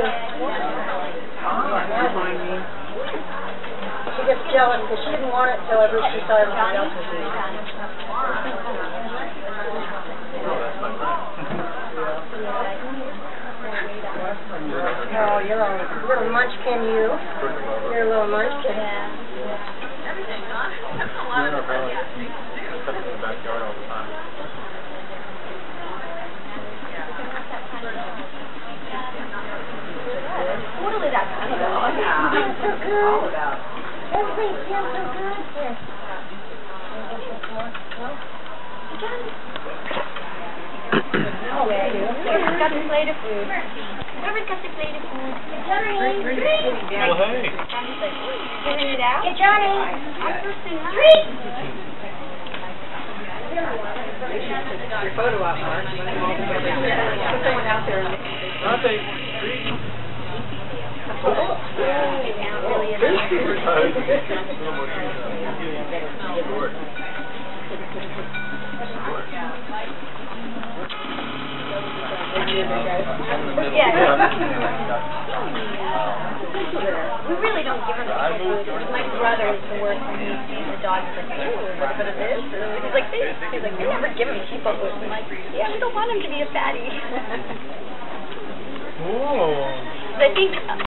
She gets jealous because she didn't want it till ever she saw everybody else was doing it. Oh, you're a little munchkin, you. You're a little munchkin. Everything, huh? That's a lot of fun. Feels so good. Everything feels so good. Here. Got the plate of food. Whoever's got the plate of food. Johnny. Well, hey. Giving it out? Hey, Johnny. Treat. Your photo op, Mark. Put someone out there. Dante. We really don't give him the. My brother is the worst when he sees the dog. He's like, ooh, a little bit. He's like, this. He's like, we never give him people food. I'm like, yeah, we don't want him to be a fatty. But I think